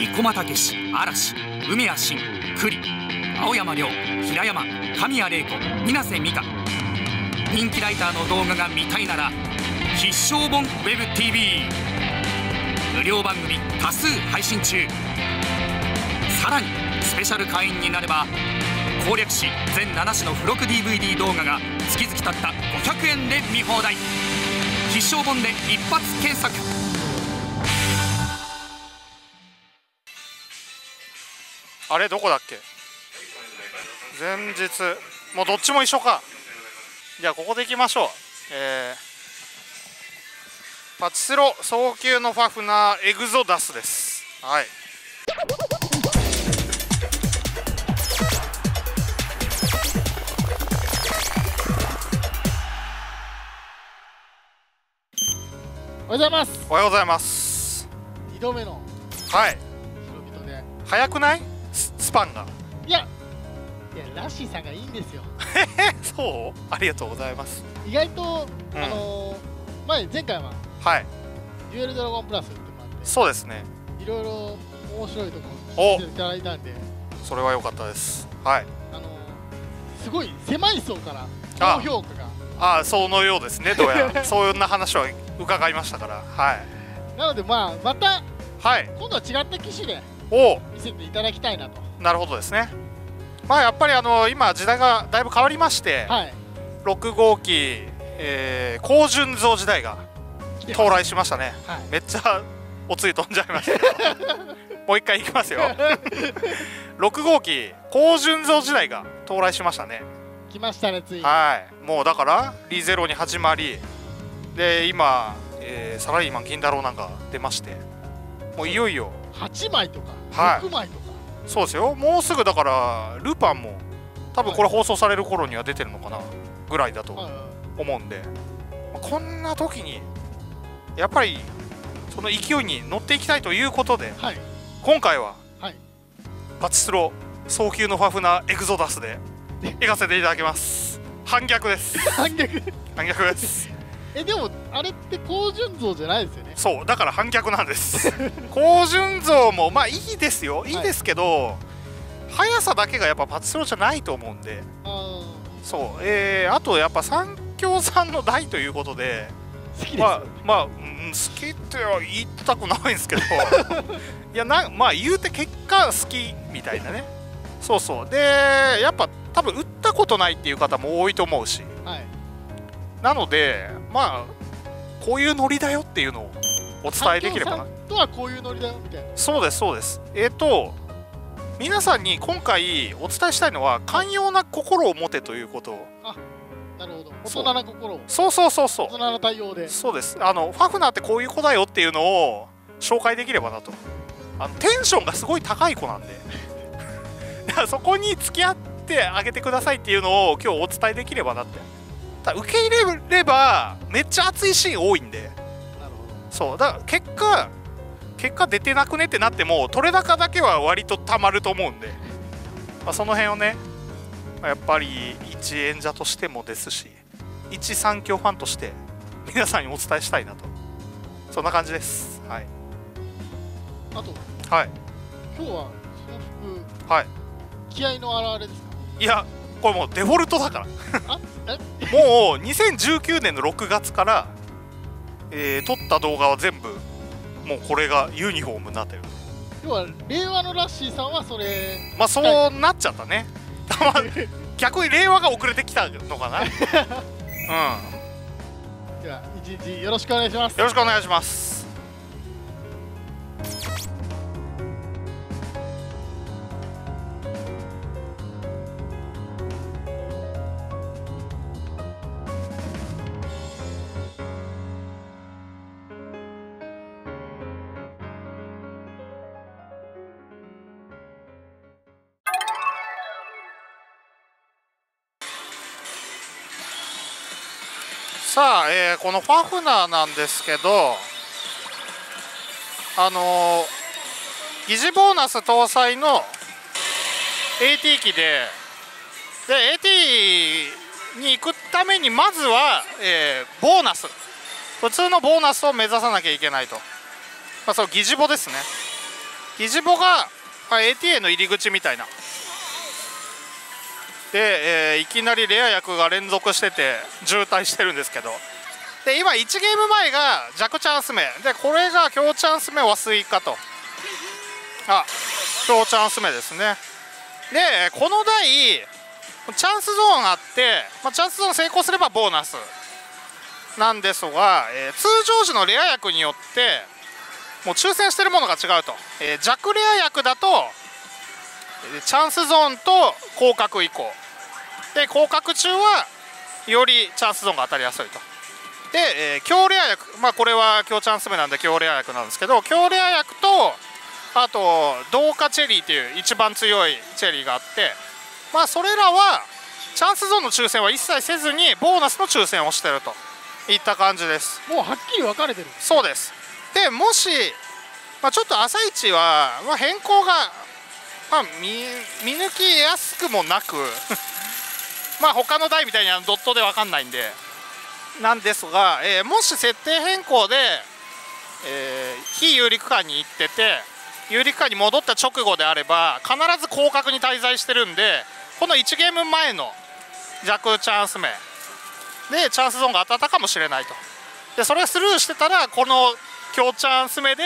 生駒武史嵐梅谷真栗青山亮平山神谷玲子水瀬美香。人気ライターの動画が見たいなら必勝本ウェブ TV 無料番組多数配信中。さらにスペシャル会員になれば攻略史全7種の付録 DVD 動画が月々たった500円で見放題。必勝本で一発検索。あれどこだっけ？前日。もうどっちも一緒か。じゃあここでいきましょう。えー、パチスロ早急のファフナーエグゾダスです。はい。おはようございます。おはようございます。2度目の。はい。早くない？ススパンが。いやいやラッシーさんがいいんですよ。え そう？ありがとうございます。意外と、うん。あのー前前回ははい。デュエルドラゴンプラスってのもあってそうですね。いろいろ面白いとこお。見いただいたんで。それは良かったです。はい。あのーすごい狭い層からあ。高評価が。ああそのようですねどうやら。そんな話は伺いましたから。はい。なのでまあまたはい。今度は違った機種で見せていただきたいなとなるほどですね。まあやっぱりあの今時代がだいぶ変わりまして、はい。6号機、えー、高純増時代が到来しましたね。はい。めっちゃおつい飛んじゃいました。け どもう一回いきますよ。6号機高純増時代が到来しましたね。来ましたねついに。はい。もうだからリゼロに始まりで今、えーサラリーマン金太郎なんか出ましてもういよいよ。8枚とかはい。6枚とか、そうですよ。もうすぐだからルパンも多分これ放送される頃には出てるのかなぐらいだと思うんで、まあこんな時にやっぱりその勢いに乗っていきたいということではい。今回ははい。パチスロ早急のファフナーエグゾダスで行かせていただきます。反逆です。反逆。反逆ですえでもあれって高純増じゃないですよね？そうだから反逆なんです。高純増もまあいいですよ。い。いですけど、速さだけがやっぱパチスロじゃないと思うんで。あそう。えー、あとやっぱ三協さんの代ということでー好きです、まあまあ、うん、好きっては言いたくないんですけど。いやなまあ言うて結果好きみたいなね。そうそう。でやっぱ多分打ったことないっていう方も多いと思うし。はいなのでまあこういうノリだよっていうのをお伝えできればな。とはこういうノリだよみたいなそうですそうです。えっ、と皆さんに今回お伝えしたいのは寛容な心を持てということ。をなるほど。そう。大人な心を。そうそうそうそう。大人な対応で。そうです。あのファフナーってこういう子だよっていうのを紹介できればなと。あのテンションがすごい高い子なんで。そこに付き合ってあげてくださいっていうのを今日お伝えできればなってただ受け入れればめっちゃ熱いシーン多いんで。なるそう。だから結果結果出てなくねってなっても取れ高だけは割とたまると思うんで、まあ、その辺をねまあやっぱり一演者としてもですし一三強ファンとして皆さんにお伝えしたいなと。そんな感じです。はい。あとはい。今日はその服はい。気合の表れですか？いやこれもうデフォルトだから。もう2019年の6月から、えー撮った動画は全部もうこれがユニフォームになってる要は令和のラッシーさんはそれ。まあそうなっちゃったね、まあ逆に令和が遅れてきたのかな。うん。では一日よろしくお願いします。よろしくお願いしますこのファフナーなんですけどあの疑似ボーナス搭載の AT 機でで AT に行くためにまずは、えーボーナス。普通のボーナスを目指さなきゃいけないと、まあ、そう疑似ボですね。疑似ボが、まあ、ATA の入り口みたいな。で、えーいきなりレア役が連続してて渋滞してるんですけど。で今1ゲーム前が弱チャンス目。でこれが強チャンス目はスイカと。あ強チャンス目ですね。でこの台チャンスゾーンあって、まあ、チャンスゾーン成功すればボーナス。なんですが、えー通常時のレア役によってもう抽選してるものが違うと、えー弱レア役だとチャンスゾーンと広角移行で広角中はよりチャンスゾーンが当たりやすいと。で、えー強レア役まあこれは強チャンス目なんで強レア役なんですけど強レア役とあと同化チェリーっていう一番強いチェリーがあってまあそれらはチャンスゾーンの抽選は一切せずにボーナスの抽選をしてるといった感じです。もうはっきり分かれてる。そうです。でもし、まあ、ちょっと朝一は、まあ、変更が、まあ、見見抜きやすくもなく まあ他の台みたいにあのドットで分かんないんでなんですが、えーもし設定変更で、えー非有力区間に行ってて有力区間に戻った直後であれば必ず広角に滞在してるんでこの1ゲーム前の弱チャンス目でチャンスゾーンが当たったかもしれないと。でそれスルーしてたらこの強チャンス目で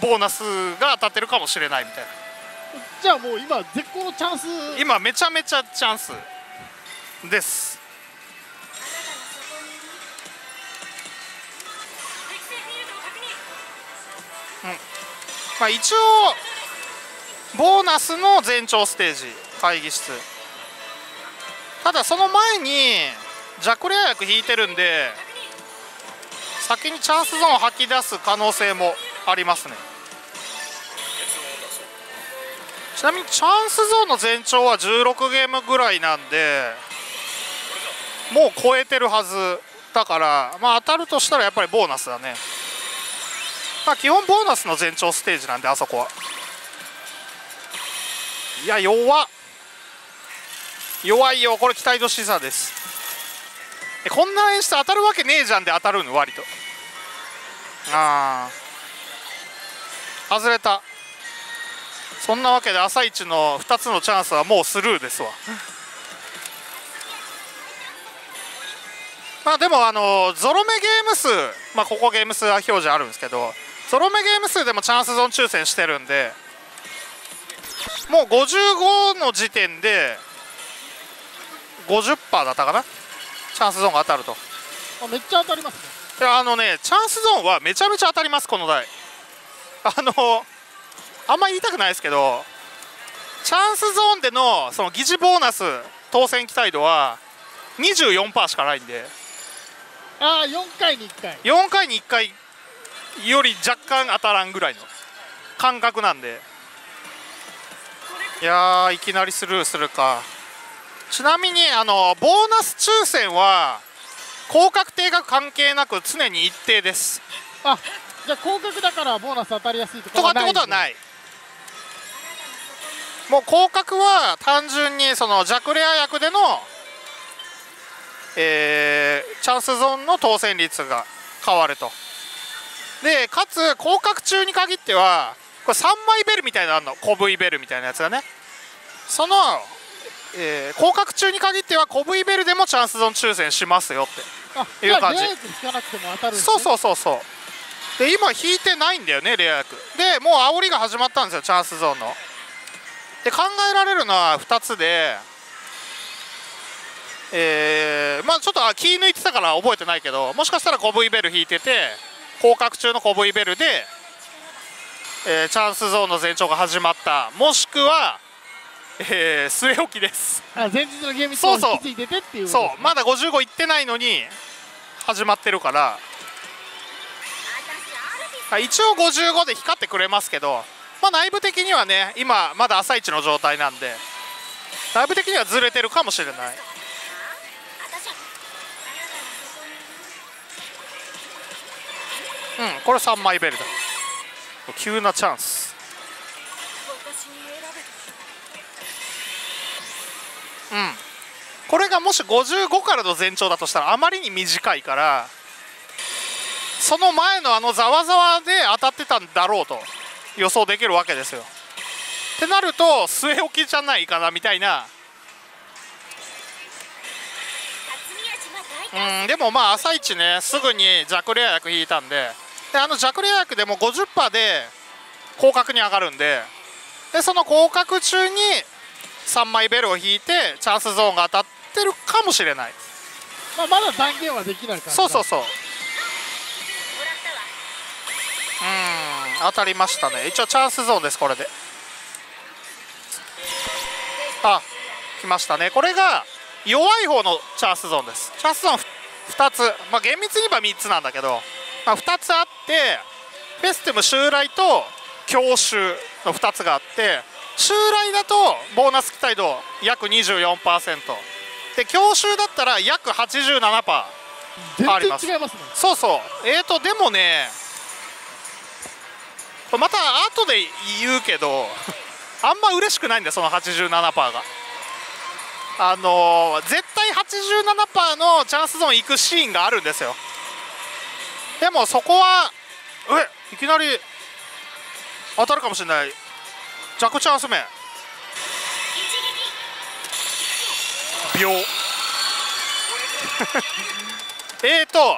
ボーナスが当たってるかもしれないみたいな。じゃあもう今絶好のチャンス。今めちゃめちゃチャンスですまあ一応ボーナスの前兆ステージ会議室。ただその前に弱レア役引いてるんで先にチャンスゾーンを吐き出す可能性もありますね。ちなみにチャンスゾーンの全長は16ゲームぐらいなんでもう超えてるはずだからまあ当たるとしたらやっぱりボーナスだね。まあ基本ボーナスの全長ステージなんであそこは。いや弱弱いよ。これ期待度視差です。こんな演出当たるわけねえじゃんで当たるの割と。ああ。外れた。そんなわけで朝一の2つのチャンスはもうスルーですわ。まあでもあのゾロ目ゲーム数まあここゲーム数は表示あるんですけどゾロ目ゲーム数でもチャンスゾーン抽選してるんでもう55の時点で50%だったかな？チャンスゾーンが当たると。あめっちゃ当たりますね。いやあのねチャンスゾーンはめちゃめちゃ当たりますこの台。あのあんま言いたくないですけどチャンスゾーンでのその疑似ボーナス当選期待度は24%しかないんで。ああ4回に1回。4回に1回より若干当たらんぐらいの感覚なんで。いやーいきなりスルーするか。ちなみにあのボーナス抽選は広角定額関係なく常に一定です。あじゃあ広角だからボーナス当たりやすいとかとかってことはない。いもう広角は単純にその弱レア役での、えーチャンスゾーンの当選率が変わるとでかつ広角中に限ってはこれ3枚ベルみたいなのあるの。小 V ベルみたいなやつがね。その、えー広角中に限っては小 V ベルでもチャンスゾーン抽選しますよって。あいう感じ。そうそうそうそう。で今引いてないんだよねレア役でもう煽りが始まったんですよチャンスゾーンの。で考えられるのは2つでえーまあちょっとあ気抜いてたから覚えてないけどもしかしたらコブイベル引いてて広角中のコブイベルで、えーチャンスゾーンの前兆が始まった。もしくは、えー据え置きです。あ前日のゲームそうそう。と引き継いでてっていうことですね。そう。まだ55いってないのに始まってるから。あ一応55で光ってくれますけど、まあ、内部的にはね今まだ朝一の状態なんで内部的にはずれてるかもしれないうんこれ3枚ベルだ急なチャンス。うん。これがもし55からの前兆だとしたらあまりに短いからその前のあのざわざわで当たってたんだろうと予想できるわけですよ。ってなると据え置きじゃないかなみたいな。うんでもまあ朝一ねすぐに弱レア薬引いたんでであの弱レア薬でも50%で広角に上がるんででその広角中に3枚ベルを引いてチャンスゾーンが当たってるかもしれない。まあ、まだ断言はできないからそうそうそう。うん。当たりましたね。一応チャンスゾーンですこれで。あ来ましたね。これが弱い方のチャンスゾーンです。チャンスゾーン2つ。まあ厳密に言えば3つなんだけど、まあ、2つあってフェスティム襲来と強襲の2つがあって襲来だとボーナス期待度約24%で強襲だったら約87%あります。全然違いますね。そうそう。えーとでもねまた後で言うけどあんま嬉しくないんだよその87%が。あのー絶対87%のチャンスゾーン行くシーンがあるんですよでもそこはえ？いきなり当たるかもしれない。弱チャンス目秒。えーと、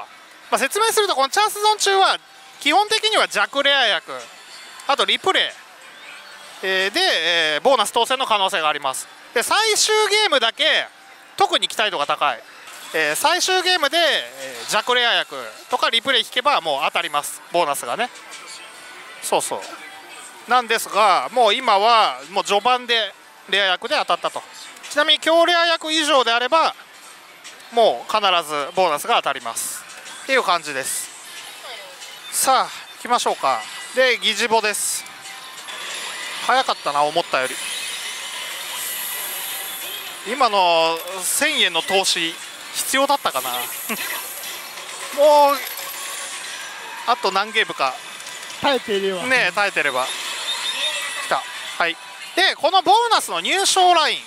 まあ、説明するとこのチャンスゾーン中は基本的には弱レア役。あとリプレイ、えーで、えーボーナス当選の可能性があります。で最終ゲームだけ特に期待度が高い、えー最終ゲームで、えー弱レア役とかリプレイ引けばもう当たります。ボーナスがね。そうそう。なんですがもう今はもう序盤でレア役で当たったと。ちなみに強レア役以上であればもう必ずボーナスが当たります。っていう感じです。さあ行きましょうか。で議事簿です。早かったな思ったより。今の1000円の投資。必要だったかな。もうあと何ゲームか。耐えていれば。ね耐えてれば。きた。はい。でこのボーナスの入賞ライン。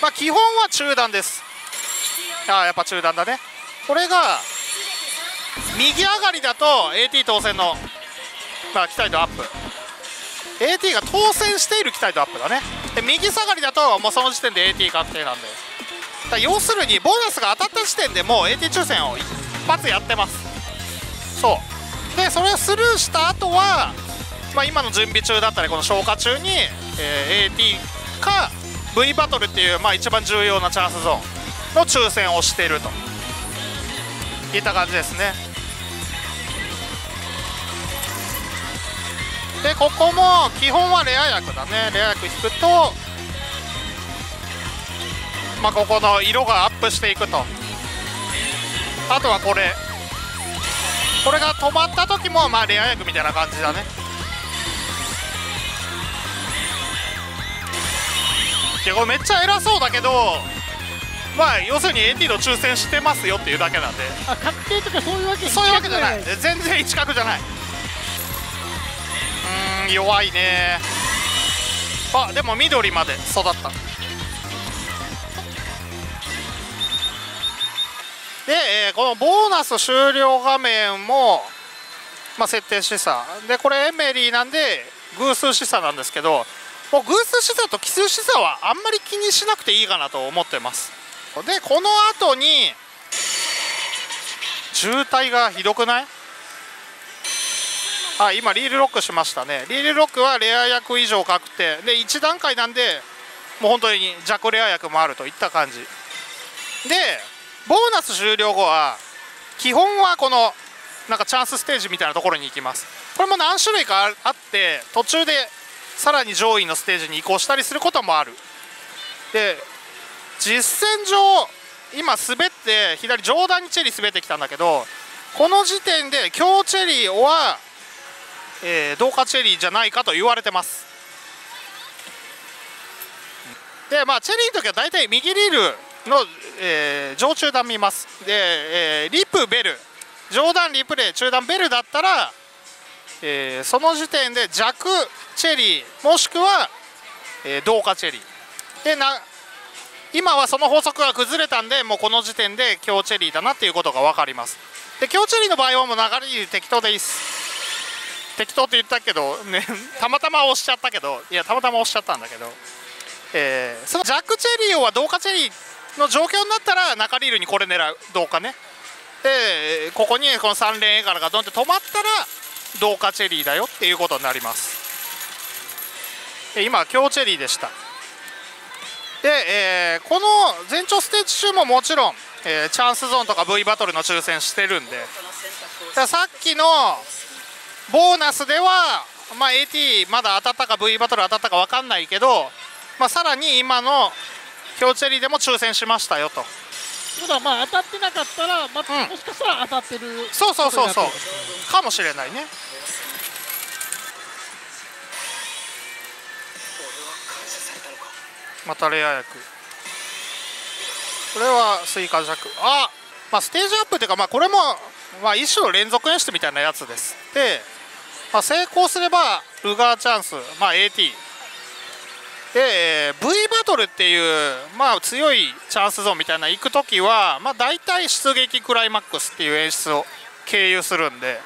まあ基本は中段です。ああやっぱ中段だね。これが右上がりだと AT 当選の、まあ、期待度アップ。AT が当選している期待度アップだね。で右下がりだともうその時点で AT 確定なんでだ要するにボーナスが当たった時点でもう AT 抽選を一発やってます。そう。でそれをスルーした後はまあ今の準備中だったりこの消化中に、えー AT か V バトルっていう、まあ、一番重要なチャンスゾーンの抽選をしていると。いった感じですね。でここも基本はレア役だね。レア役引くとまあここの色がアップしていくと。あとはこれ。これが止まった時もまあレア役みたいな感じだね。いやこれめっちゃ偉そうだけどまあ要するに AT の抽選してますよっていうだけなんで。あ確定とかそういうわけそういうわけじゃない。全然一角じゃない。うーん弱いね。あでも緑まで育ったで、えーこのボーナス終了画面も、まあ、設定示唆。でこれエメリーなんで偶数示唆なんですけどもう偶数示唆と奇数示唆はあんまり気にしなくていいかなと思ってます。でこの後に渋滞がひどくない？あ今リールロックしましたね。リールロックはレア役以上確定。で1段階なんでもう本当に弱レア役もあるといった感じ。でボーナス終了後は基本はこのなんかチャンスステージみたいなところに行きます。これも何種類かあって途中でさらに上位のステージに移行したりすることもある。で実戦上今滑って左上段にチェリー滑ってきたんだけどこの時点で強チェリーは、えー、同化チェリーじゃないかと言われてます。でまあチェリーの時は大体右リールの、えー上中段見ます。で、えーリプベル。上段リプレイ。中段ベルだったら、えーその時点で弱チェリー。もしくは、えー同化チェリー。でな今はその法則が崩れたんでもうこの時点で強チェリーだなっていうことが分かります。で強チェリーの場合はもう流れに適当でいいです。適当って言ったけど、ね、たまたま押しちゃったけどいやたまたま押しちゃったんだけど、えー、そのジャック・チェリーは同化チェリーの状況になったら中リールにこれ狙う。同化ね。でここにこの3連絵柄がドンって止まったら同化チェリーだよっていうことになります。今強チェリーでした。で、えー、この前兆ステージ中ももちろん、えー、チャンスゾーンとか V バトルの抽選してるんで。さっきのボーナスでは、まあ、AT まだ当たったか V バトル当たったか分かんないけど、まあ、さらに今の強チェリーでも抽選しましたよと。ことはまあ当たってなかったら、まあ、もしかしたら当たってる、そうそうそうそう。かもしれないね。またレア役。これはスイカ弱あまあステージアップっていうかまあこれもまあ一種の連続演出みたいなやつです。で、まあ、成功すればルガーチャンスまあ AT で V バトルっていうまあ強いチャンスゾーンみたいな行く時はまあ大体出撃クライマックスっていう演出を経由するんで。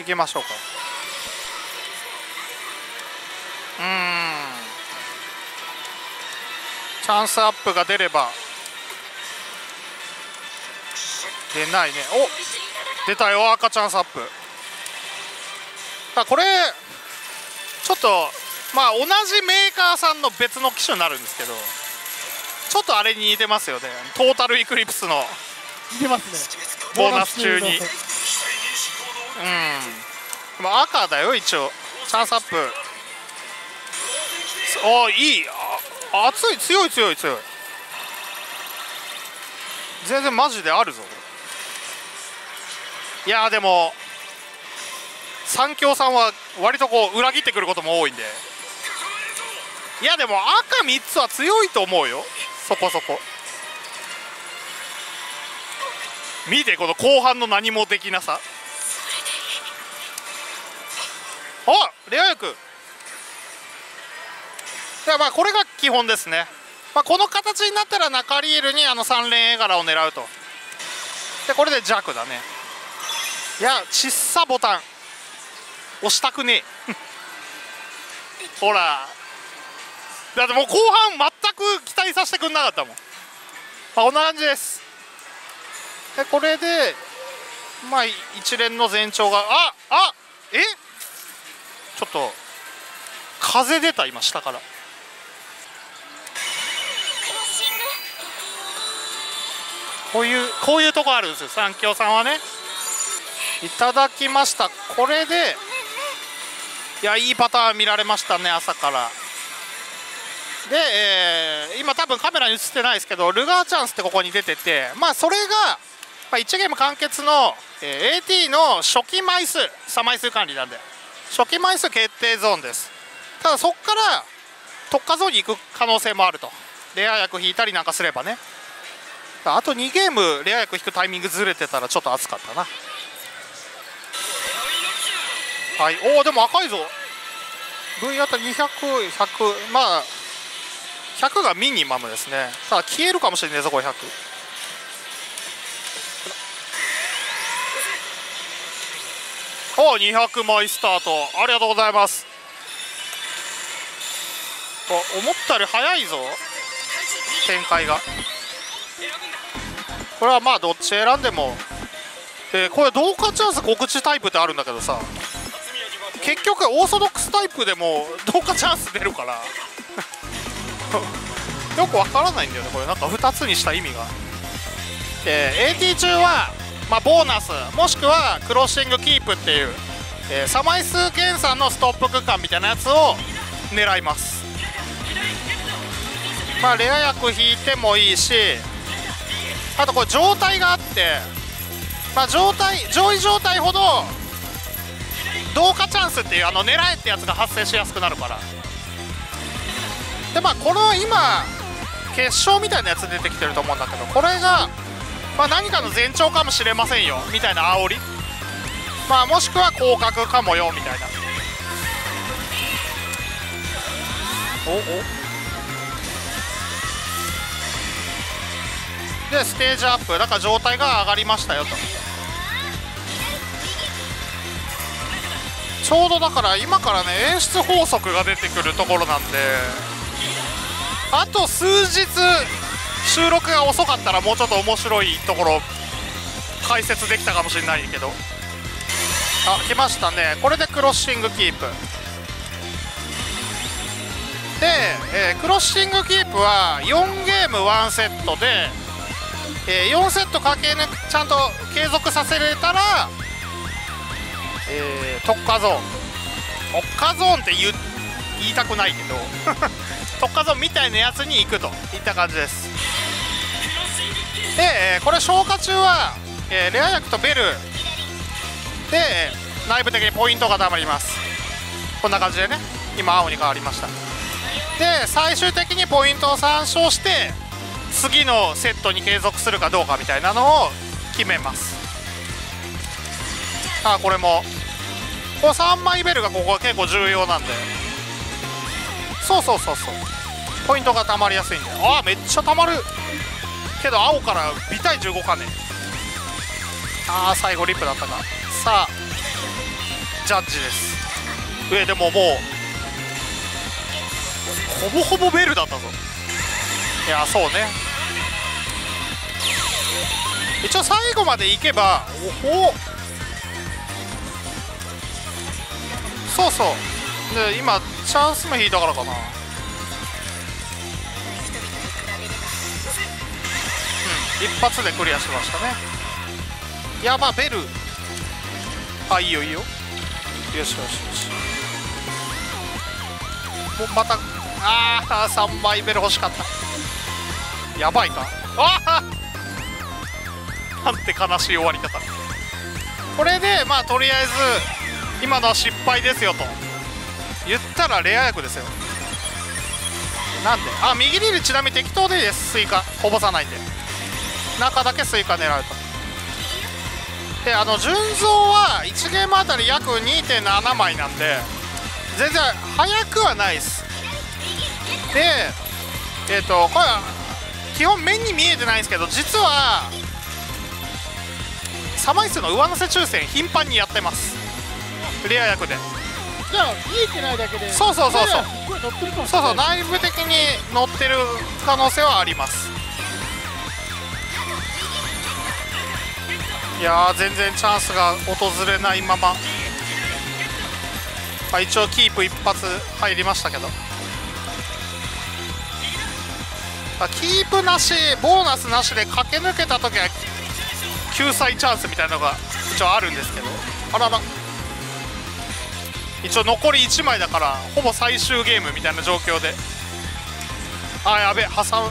いきましょうか。うん。チャンスアップが出れば。出ないね。お出たよ赤チャンスアップ。これちょっとまあ同じメーカーさんの別の機種になるんですけどちょっとあれに似てますよね。トータルイクリプスの。似てますね。ボーナス中に。うん。でも赤だよ一応。チャンスアップ。おいい。熱い。強い強い強い。全然マジであるぞ。いやでも三強さんは割とこう裏切ってくることも多いんでいやでも赤3つは強いと思うよ。そこそこ。見てこの後半の何もできなさ。あレア役でまあこれが基本ですね、まあ、この形になったら中リールにあの3連絵柄を狙うと。でこれで弱だね。いやちっさボタン。押したくねえ。ほら。だってもう後半全く期待させてくんなかったもん、まあ、こんな感じです。でこれでまあ一連の前兆がああえ？ちょっと風出た今下から。こういうこういうとこあるんですよ。三協さんはね。いただきました。これでいやいいパターン見られましたね朝から。で、えー、今多分カメラに映ってないですけどルガーチャンスってここに出ててまあそれが、まあ、1ゲーム完結の、えー、AT の初期枚数差枚数管理なんで初期枚数決定ゾーンです。ただそこから特化ゾーンに行く可能性もあると。レア役引いたりなんかすればね。あと2ゲームレア役引くタイミングずれてたらちょっと熱かったな。はい。おおでも赤いぞ。V あたり200100まあ100がミニマムですね。ただ消えるかもしれないぞこれ100お200枚スタート。ありがとうございます。思ったより早いぞ。展開が。これはまあどっち選んでも、えー、これ同化チャンス告知タイプってあるんだけどさ。結局オーソドックスタイプでも同化チャンス出るから。よくわからないんだよねこれ。なんか2つにした意味が。で AT 中は、まあ、ボーナス。もしくはクロッシングキープっていう、えー、差枚数計算のストップ区間みたいなやつを狙います。まあレア役引いてもいいしあとこれ状態があって、まあ、状態上位状態ほど同化チャンスっていうあの狙えってやつが発生しやすくなるから。でまあこの今決勝みたいなやつ出てきてると思うんだけどこれが、まあ、何かの前兆かもしれませんよみたいな煽り。まあもしくは降格かもよみたいな。おお。でステージアップ。だから状態が上がりましたよと。ちょうどだから今からね演出法則が出てくるところなんで。あと数日収録が遅かったらもうちょっと面白いところ解説できたかもしれないけど。あ来ましたね。これでクロッシングキープ。で、えークロッシングキープは4ゲーム1セットで、えー4セットかけ抜くちゃんと継続させれたら、えー特化ゾーン。特化ゾーンって言言いたくないけど。特化ゾーンみたいなやつに行くといった感じです。で、これ消化中は、レア薬とベル。で内部的にポイントがたまります。こんな感じでね今青に変わりました。で最終的にポイントを参照して次のセットに継続するかどうかみたいなのを決めます。あこれも。この3枚ベルがここは結構重要なんで。そうそうそうそう。ポイントがたまりやすいんであめっちゃたまる。けど青から微体重動かね。えあ最後リップだったか。さあジャッジです。上でももうほぼほぼベルだったぞ。いやそうね。一応最後まで行けばおお。そうそう。で今チャンスも引いたからかな。一発でクリアしましたね。やばベル。あいいよいいよ。よしよしよし。もうまたああ3枚ベル欲しかった。やばいか。ああなんて悲しい終わり方。これでまあとりあえず今のは失敗ですよと。言ったらレア役ですよ。なんで？あ右リールちなみに適当でいいです。スイカ。こぼさないんで。中だけスイカ狙うと。であの純増は1ゲームあたり約2.7枚なんで全然速くはないです。でえっ、とこれは基本目に見えてないんですけど実はサマイスの上乗せ抽選頻繁にやってます。レア役で。じゃあ見えてないだけで。そうそうそうそう。そうそう内部的に乗ってる可能性はあります。いやー全然チャンスが訪れないまま、まあ、一応キープ一発入りましたけど。あキープなしボーナスなしで駆け抜けた時は救済チャンスみたいなのが一応あるんですけど。あらら一応残り1枚だからほぼ最終ゲームみたいな状況で。あやべ挟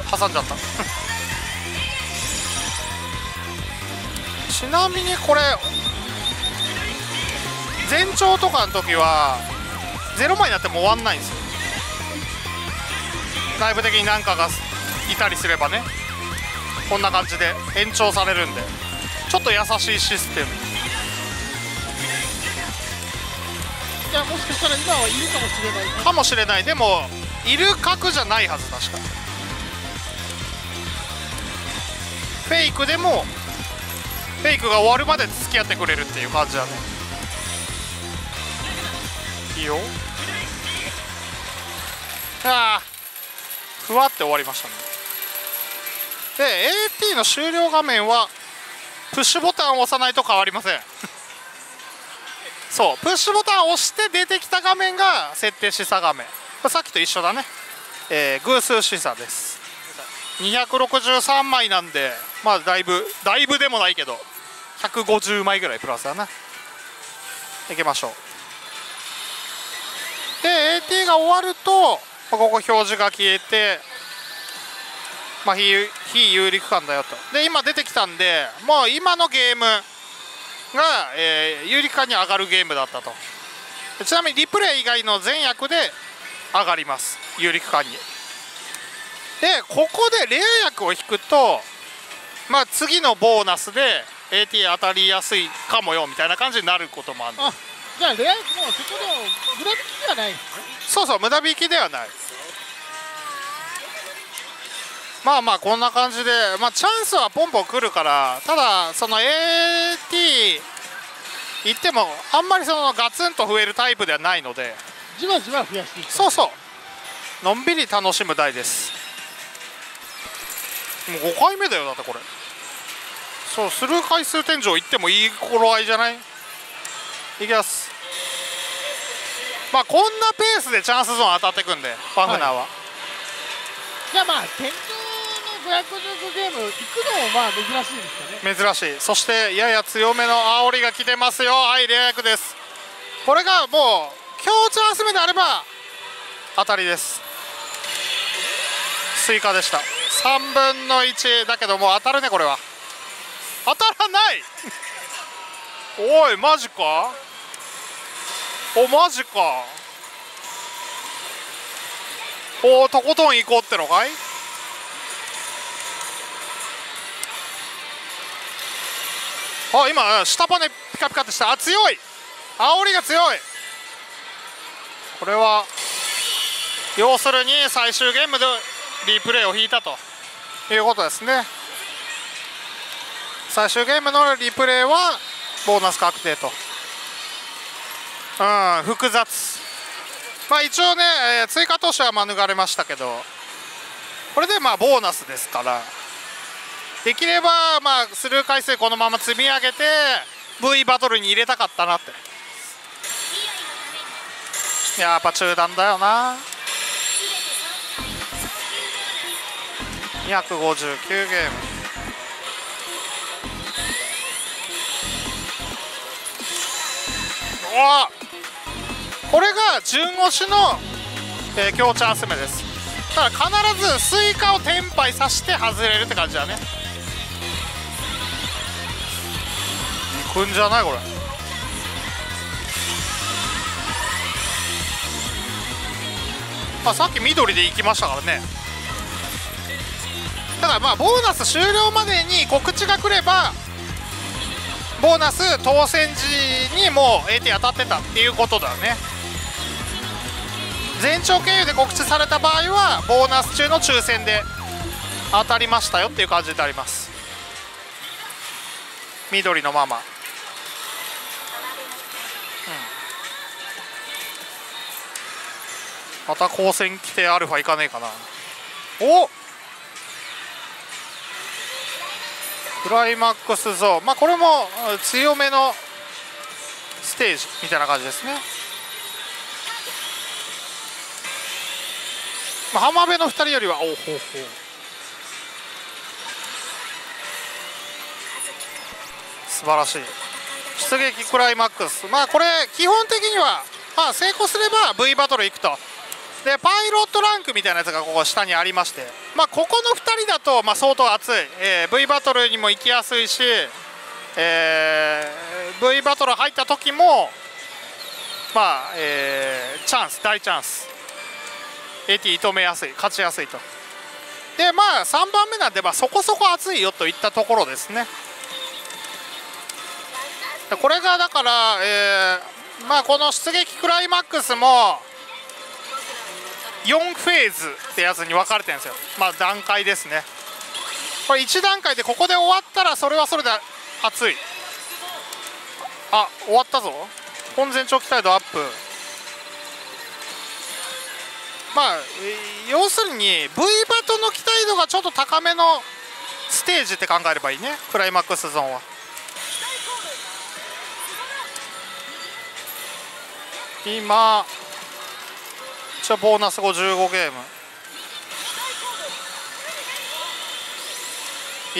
挟んじゃった。ちなみにこれ前兆とかの時は0枚になっても終わんないんですよ。内部的に何かがいたりすればね。こんな感じで延長されるんで。ちょっと優しいシステム。じゃあもしかしたら今はいるかもしれない。かもしれないでもいる格じゃないはず確か。フェイクでもフェイクが終わるまで付き合ってくれるっていう感じだね。いいよ。ああ。ふわって終わりましたね。で AT の終了画面はプッシュボタンを押さないと変わりません。そうプッシュボタンを押して出てきた画面が設定示唆画面。さっきと一緒だね、えー偶数示唆です。263枚なんでまあだいぶだいぶでもないけど150枚ぐらいプラスだな。いきましょう。で AT が終わるとここ表示が消えてまあ非非有利区間だよと。で今出てきたんでもう今のゲームが、えー有利区間に上がるゲームだったと。ちなみにリプレイ以外の全役で上がります。有利区間に。でここでレア役を引くとまあ次のボーナスで AT 当たりやすいかもよみたいな感じになることもある。あじゃあレアもうそこでも無駄引きではないそうそう無駄引きではないまあまあこんな感じで、まあ、チャンスはポンポン来るからただその AT 言ってもあんまりそのガツンと増えるタイプではないので。じわじわ増やしていく。そうそう。のんびり楽しむ台です。もう5回目だよだってこれ。そうスルー回数天井行ってもいい頃合いじゃない？いきます。まあこんなペースでチャンスゾーン当たってくんでファフナーは、じゃあまあ天井515ゲーム行くのもまあ珍しいですかね。珍しい。そしてやや強めの煽りが来てますよ。はいレア役です。これがもう強チャンス目であれば当たりです。スイカでした。3分の1だけどもう当たるねこれは。当たらない。おいマジか？おマジか。おとことん行こうってのかい？あ今下パネピカピカってした。あ強い。煽りが強い。これは要するに最終ゲームでリプレイを引いたと。いうことですね。最終ゲームのリプレイはボーナス確定と。うん複雑。まあ一応ね、えー追加投手は免れましたけど。これでまあボーナスですから。できればまあスルー回数このまま積み上げて V バトルに入れたかったなって。やっぱ中断だよな。259ゲーム。おこれが順押しの、えー強チャンス目です。だから必ずスイカをテンパイさせて外れるって感じだね。くんじゃない？これ。あさっき緑で行きましたからね。だからまあボーナス終了までに告知が来ればボーナス当選時にもう AT 当たってたっていうことだよね。全長経由で告知された場合はボーナス中の抽選で当たりましたよっていう感じであります。緑のまま。また光線規定アルファいかねえかな。お！クライマックスゾーン。まあこれも強めのステージみたいな感じですね。まあ、浜辺の2人よりはおほほ素晴らしい。出撃クライマックス。まあこれ基本的には、まあ、成功すれば V バトル行くと。でパイロットランクみたいなやつがここ下にありまして。まあここの2人だとまあ相当熱い、えー V バトルにも行きやすいし、えー V バトル入った時もまあ、えーチャンス大チャンス。AT 射止めやすい勝ちやすいと。でまあ3番目なんで、まあ、そこそこ熱いよといったところですね。これがだから、えーまあ、この出撃クライマックスも4フェーズってやつに分かれてるんですよ。まあ段階ですね。これ1段階でここで終わったらそれはそれで熱い。あ終わったぞ。本前長期態度アップ。まあ、要するに V バトの期待度がちょっと高めのステージって考えればいいね。クライマックスゾーンは。今一応ボーナス後15ゲーム。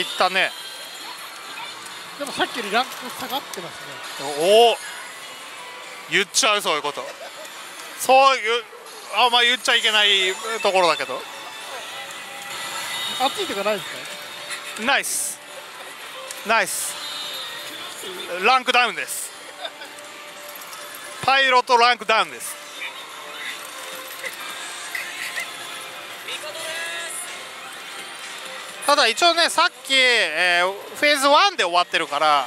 いったね。でもさっきよりランク下がってますね。おお言っちゃうそういうこと。そういうあまあ言っちゃいけないところだけど。熱いとかないですか？ナイス。ナイス。ランクダウンです。パイロットランクダウンですただ一応ねさっき、えーフェーズ1で終わってるから、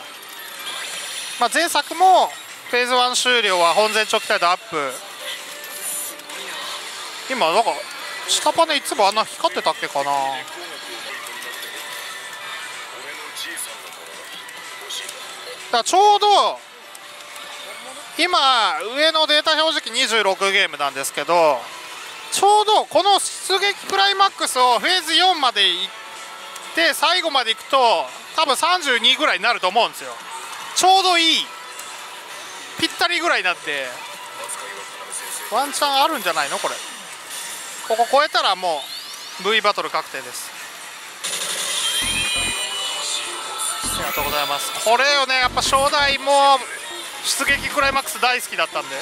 まあ、前作もフェーズ1終了は本前直期態度アップ。今なんか下パネいつもあんな光ってたっけかな。だちょうど今上のデータ表示器26ゲームなんですけどちょうどこの出撃クライマックスをフェーズ4まで行ってで最後まで行くと多分32ぐらいになると思うんですよ。ちょうどいい。ぴったりぐらいになって。ワンチャンあるんじゃないの？これ。ここ超えたらもう V バトル確定です。ありがとうございます。これをねやっぱ初代も出撃クライマックス大好きだったんで。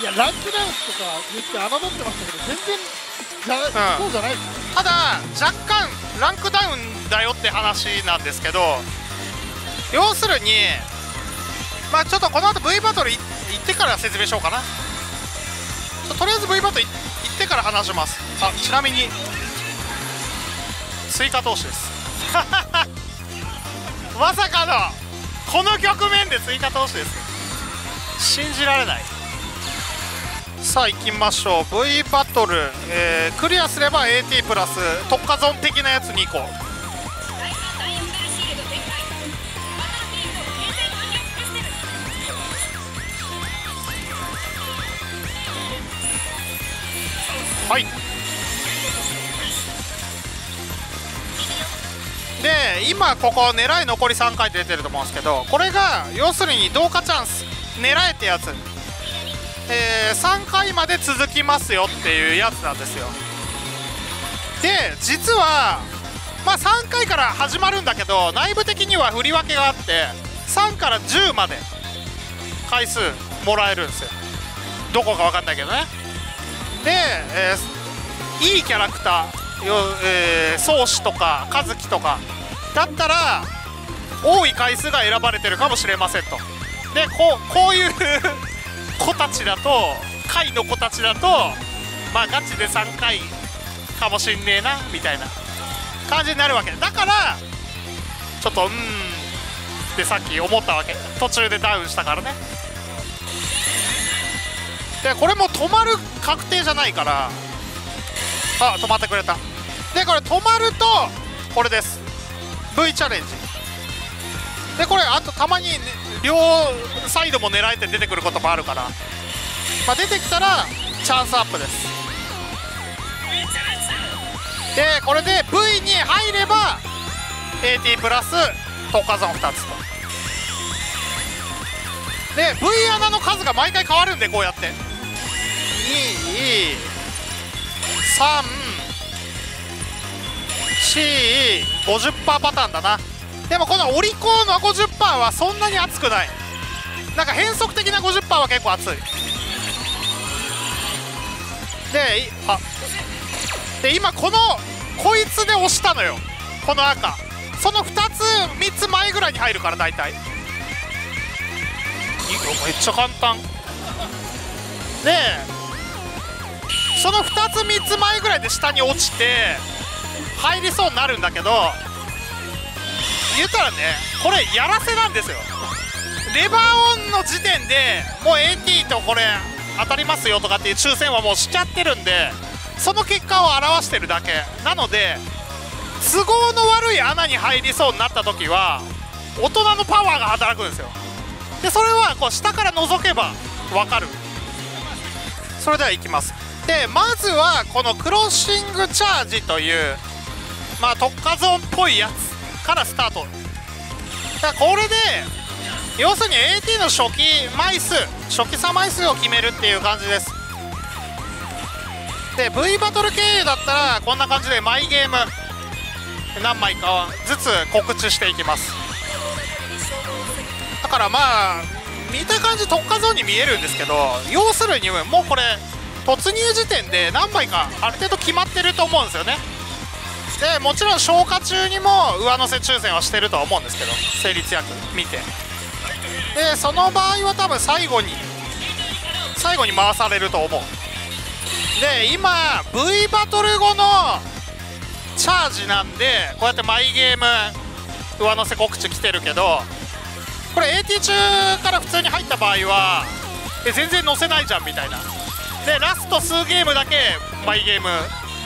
いやランクダウンとか言って侮ってましたけど全然じゃ、うん、そうじゃないただ若干ランクダウンだよって話なんですけど要するにまあちょっとこの後 V バトル行ってから説明しようかな。とりあえず V バトル行ってから話します。あちなみに追加投資です。まさかのこの局面で追加投資です。信じられないさあ行きましょう。V バトル、えー、クリアすれば AT プラス。特化ゾーン的なやつ2個はい。で今ここ狙い残り3回出てると思うんですけどこれが要するに同化チャンス。狙えってやつ、えー、3回まで続きますよっていうやつなんですよ。で実はまあ3回から始まるんだけど内部的には振り分けがあって3から10まで回数もらえるんですよ。どこか分かんないけどね。で、えー、いいキャラクターよ、えー、宗師とか和樹とかだったら多い回数が選ばれてるかもしれませんと。でこうこういう子たちだと会の子たちだとまあガチで3回かもしんねえなみたいな感じになるわけ。だからちょっとうんってさっき思ったわけ。途中でダウンしたからね。でこれも止まる確定じゃないから。あ止まってくれた。でこれ止まるとこれです。V チャレンジ。でこれあとたまに、ね、両サイドも狙えて出てくることもあるから、まあ、出てきたらチャンスアップです。でこれで V に入れば AT プラス特化ゾーン2つと。で V 穴の数が毎回変わるんでこうやって。2 3 C50% パターンだな。でもこのオリコーの50%はそんなに熱くない。なんか変則的な50%は結構熱い。であ。で今このこいつで押したのよ。この赤。その2つ3つ前ぐらいに入るから大体。めっちゃ簡単。でその2つ3つ前ぐらいで下に落ちて入りそうになるんだけど言ったらねこれやらせなんですよ。レバーオンの時点でもう AT とこれ当たりますよとかっていう抽選はもうしちゃってるんでその結果を表してるだけ。なので都合の悪い穴に入りそうになった時は大人のパワーが働くんですよ。でそれはこう下から覗けば分かる。それではいきます。でまずはこのクロッシングチャージというまあ特化ゾーンっぽいやつからスタート。だこれで要するに AT の初期枚数初期差枚数を決めるっていう感じです。で V バトル経由だったらこんな感じでマイゲーム何枚かずつ告知していきます。だからまあ見た感じ特化ゾーンに見えるんですけど要するにもうこれ突入時点で何枚かある程度決まってると思うんですよね。でもちろん消化中にも上乗せ抽選はしてるとは思うんですけど成立薬見て。でその場合は多分最後に最後に回されると思う。で今 V バトル後のチャージなんでこうやってマイゲーム上乗せ告知来てるけどこれ AT 中から普通に入った場合はえ全然乗せないじゃんみたいな。でラスト数ゲームだけマイゲーム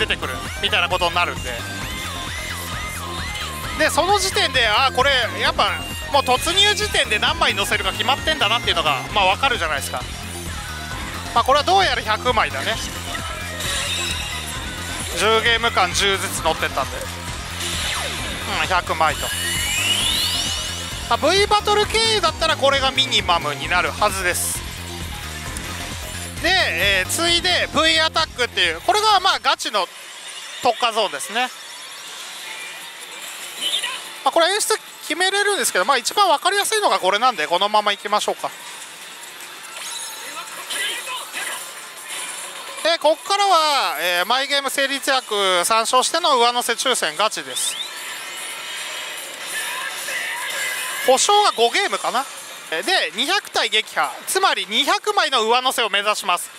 出てくるみたいなことになるんで。でその時点でああこれやっぱもう突入時点で何枚載せるか決まってんだなっていうのがまあ分かるじゃないですか。まあこれはどうやら100枚だね。10ゲーム間10ずつ乗ってったんで。うん100枚と、まあ、V バトル経由だったらこれがミニマムになるはずです。で、えー、ついで V アタックっていうこれがまあガチの特化ゾーンですね、まあ、これ演出決めれるんですけど、まあ、一番分かりやすいのがこれなんでこのままいきましょうか。でここからは、えー、マイゲーム成立役参照しての上乗せ抽選ガチです。保証が5ゲームかな。で200体撃破。つまり200枚の上乗せを目指します。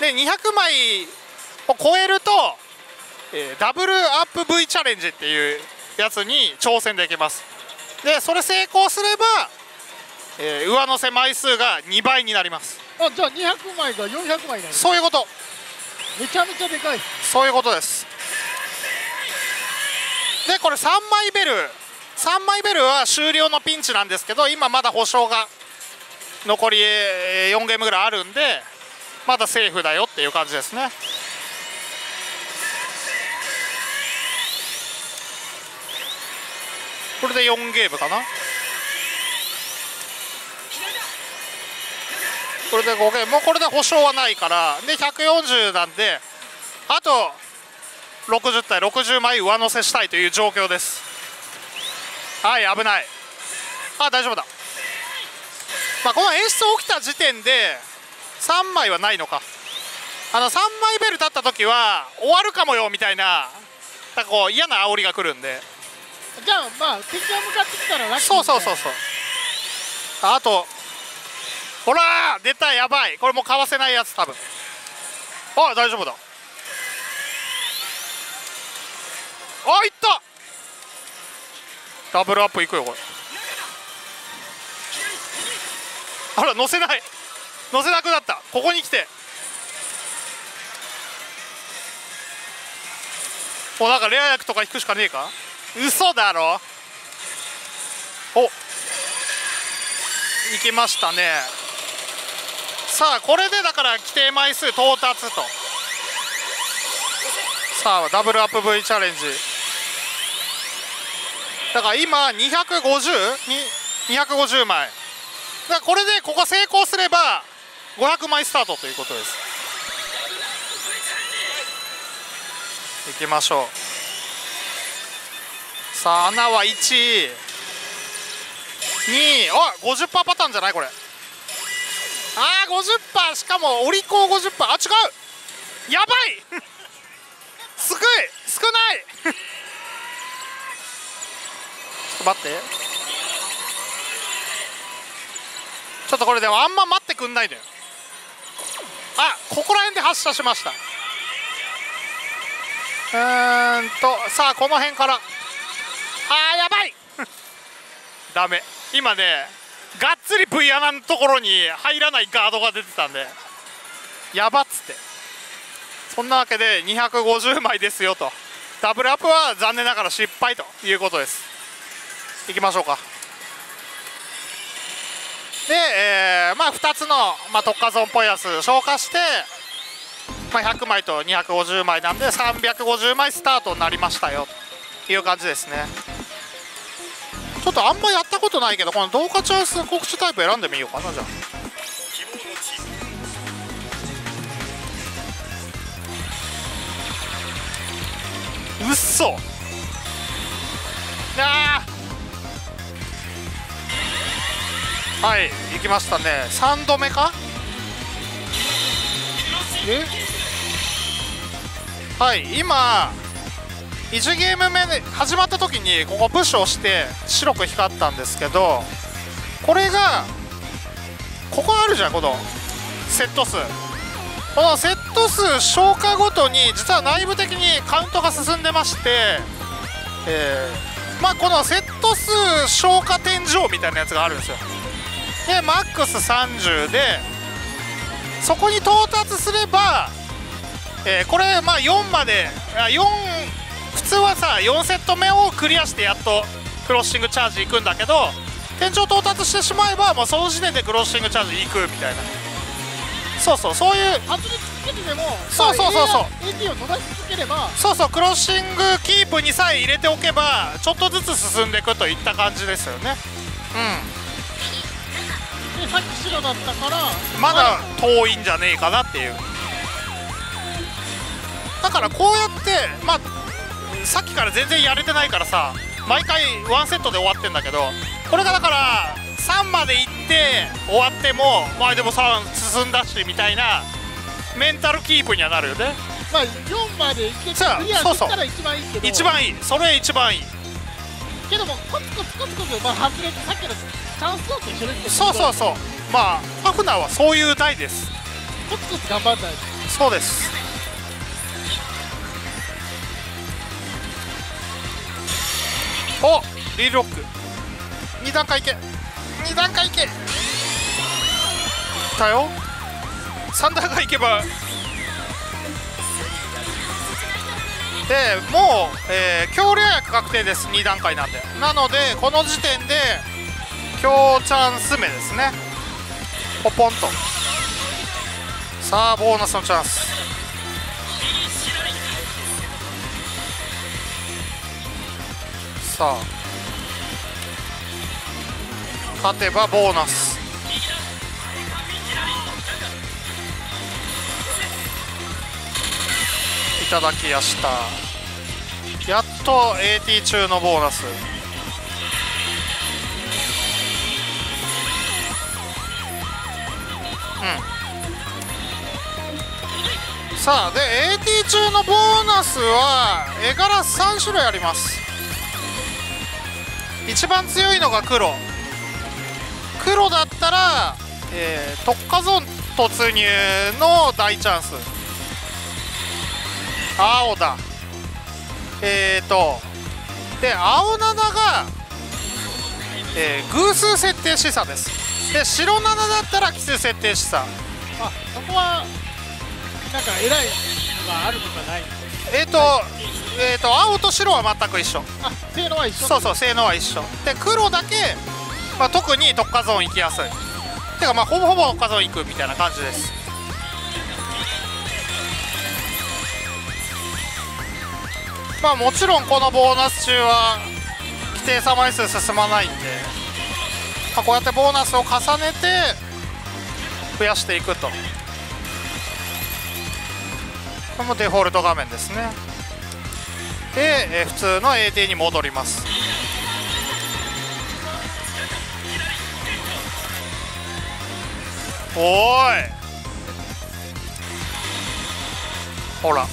で200枚を超えると、えー、ダブルアップ V チャレンジっていうやつに挑戦できます。でそれ成功すれば、えー、上乗せ枚数が2倍になります。あじゃあ200枚が400枚になるそういうこと。めちゃめちゃでかい。そういうことです。でこれ3枚ベル。3枚ベルは終了のピンチなんですけど今まだ保証が残り4ゲームぐらいあるんでまだセーフだよっていう感じですねこれで4ゲームかなこれで5ゲームもうこれで保証はないからで140なんであと60対60枚上乗せしたいという状況ですはい危ないあ大丈夫だまあこの演出起きた時点で3枚はないのかあの3枚ベル立った時は終わるかもよみたいななんかこう嫌な煽りが来るんでじゃあまあ敵が向かってきたらラッキーそうそうそうそう。あとほら出たやばい。これもうかわせないやつ多分。あ大丈夫だ。あいった。ダブルアップいくよこれ。あら乗せない。乗せなくなった。ここに来て。おなんかレア役とか引くしかねえか？嘘だろ？お。行きましたね。さあこれでだから規定枚数到達と。さあダブルアップ V チャレンジ。だから今 250?250 枚。だからこれでここ成功すれば500枚スタートということです。いきましょう。さあ穴は12あ50%パターンじゃないこれ。あー50%しかもお利口50%あ違う。やばい。すごい。少ない。ちょっと待って。ちょっとこれでもあんま待ってくんないで。あここら辺で発射しました。うーんとさあこの辺から。あーやばい。ダメ。今ねがっつり V 穴のところに入らないガードが出てたんでやばっつって。そんなわけで250枚ですよと。ダブルアップは残念ながら失敗ということです。いきましょうか。で、えー、まあ2つの、まあ、特化ゾーンっぽいやつ消化して、まあ、100枚と250枚なんで350枚スタートになりましたよ。という感じですね。ちょっとあんまやったことないけどこの同化チャンス告知タイプ選んでみようかなじゃあ。うっそ。あはい行きましたね。3度目か？え？はい今1ゲーム目で始まった時にここプッシュをして白く光ったんですけどこれがここあるじゃんこのセット数。このセット数消化ごとに実は内部的にカウントが進んでまして、え、まあこのセット数消化天井みたいなやつがあるんですよ。でマックス30でそこに到達すれば、え、これまあ4まで4通はさ4セット目をクリアしてやっとクロッシングチャージ行くんだけど天井到達してしまえばもうその時点でクロッシングチャージ行くみたいな。そうそうそういう外れ続けてでもそうそうそう。そう AT を伸ばし続ければそうそうクロッシングキープにさえ入れておけばちょっとずつ進んでいくといった感じですよね。うん。でさっき白だったからまだ遠いんじゃねえかなっていう。だからこうやってまあさっきから全然やれてないからさ毎回ワンセットで終わってんだけどこれがだから3まで行って終わってもまあでも3進んだしみたいなメンタルキープにはなるよね。まあ4まで行ってクリアできたら一番いいけど。一番いい。それ一番いい。けどもコツコツコツコツ、まあ、外れてさっきのチャンスゾーンと一緒ですそうそうそう。まあハフナーはそういう台です。コツコツ頑張ったそうですおリールロック。2段階いけ。2段階いけ。たよ。3段階いけば。でもう、えー、強レア役確定です。2段階なんで。なのでこの時点で強チャンス目ですね。ポポンと。さあボーナスのチャンス。さあ。勝てばボーナス。いただきやした。やっと AT 中のボーナス。うん。さあで AT 中のボーナスは絵柄3種類あります。一番強いのが黒。黒だったら、えー、特化ゾーン突入の大チャンス。青だ。えーとで青7が、えー、偶数設定示唆です。で白7だったら奇数設定示唆。あそこはなんか偉いのがあるのかないえっ、ー、とえーと青と白は全く一緒。あ性能は一緒。そうそう性能は一緒。で黒だけ、まあ、特に特化ゾーン行きやすい。てかまあほぼほぼ特化ゾーン行くみたいな感じです。まあもちろんこのボーナス中は規定差枚数進まないんで、まあ、こうやってボーナスを重ねて増やしていくと。これもデフォルト画面ですね。で、え普通の AT に戻ります。おい。ほら。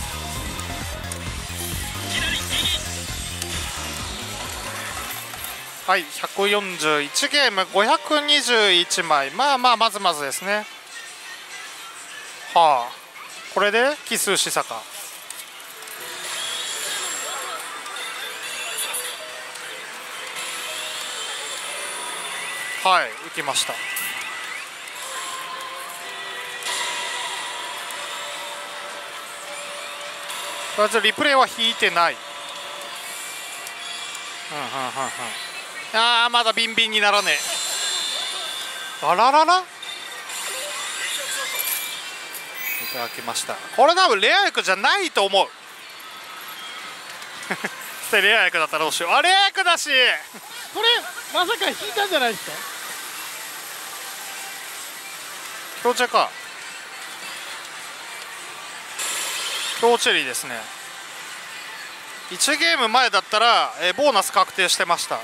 はい141ゲーム521枚。まあまあまずまずですね。はあ。これで奇数示唆か。はい行きました。とりあえずリプレイは引いてない。うんうんうんうん。ああまだビンビンにならねえ。あららら？いただきました。これ多分レア役じゃないと思う。レア役だったらどうしよう。あレア役だし。これまさか引いたんじゃないですか？強チェか。強チェリーですね。1ゲーム前だったら、えボーナス確定してました。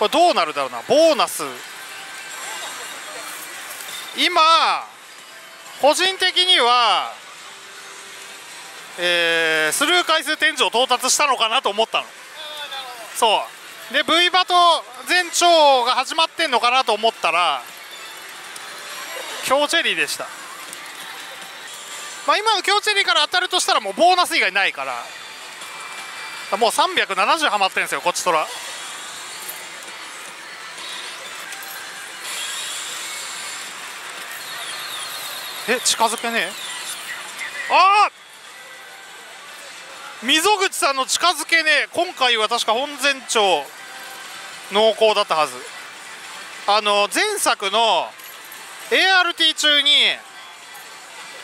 これどうなるだろうな。ボーナス。今個人的にはえー、スルー回数天井到達したのかなと思ったの。そう。で V バト全長が始まってんのかなと思ったら強チェリーでした。まあ今の強チェリーから当たるとしたらもうボーナス以外ないから。もう370ハマってるんですよこっちとら。え近づけねえ？ああ溝口さんの近づけねえ。今回は確か本前長濃厚だったはず。あの前作の ART 中に